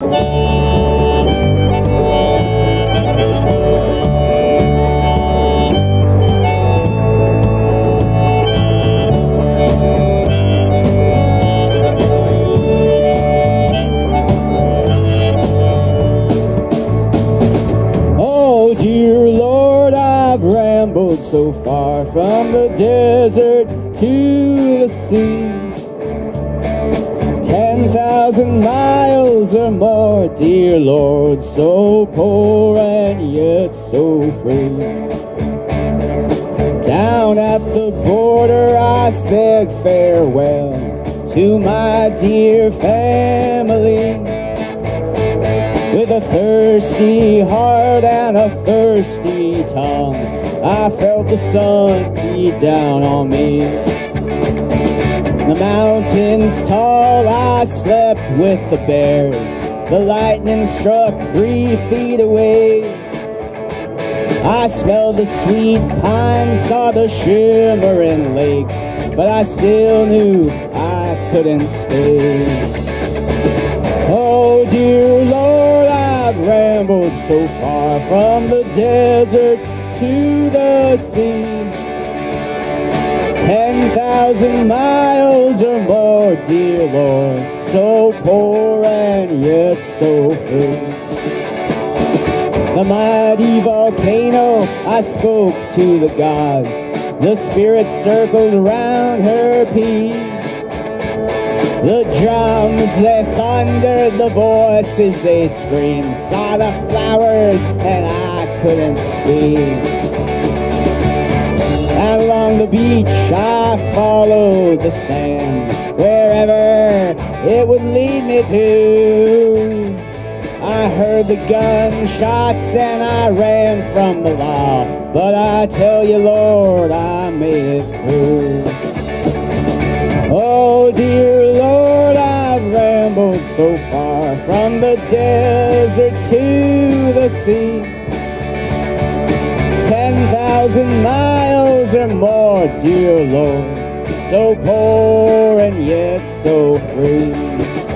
Oh, so far from the desert to the sea. Ten thousand miles or more, dear Lord, so poor and yet so free. Down at the border, I said farewell to my dear family. With a thirsty heart and a thirsty tongue, I felt the sun beat down on me. The mountains tall, I slept with the bears. The lightning struck three feet away. I smelled the sweet pine, saw the shimmering lakes, but I still knew I couldn't stay. Oh, dear Lord, I've rambled so far from the desert to the sea. Ten thousand miles or more, dear Lord, so poor and yet so free. The mighty volcano, I spoke to the gods. The spirits circled around her peak. The drums they thundered, the voices they screamed, saw the flowers and I couldn't speak. Along the beach I followed the sand, wherever it would lead me to. I heard the gunshots and I ran from the law, but I tell you, Lord, I made it through. Oh, dear Lord, I've rambled so far from the desert to the sea. Ten thousand miles or more, dear Lord, so poor and yet so free.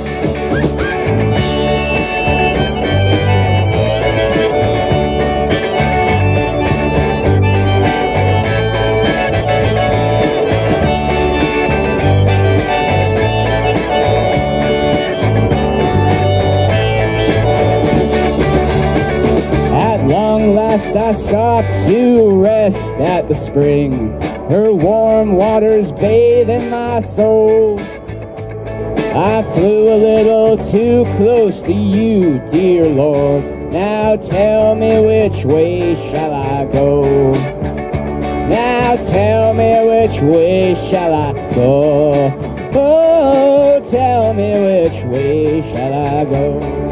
Last I stopped to rest at the spring. Her warm waters bathe in my soul. I flew a little too close to you, dear Lord. Now tell me which way shall I go? Now tell me which way shall I go? Oh, tell me which way shall I go?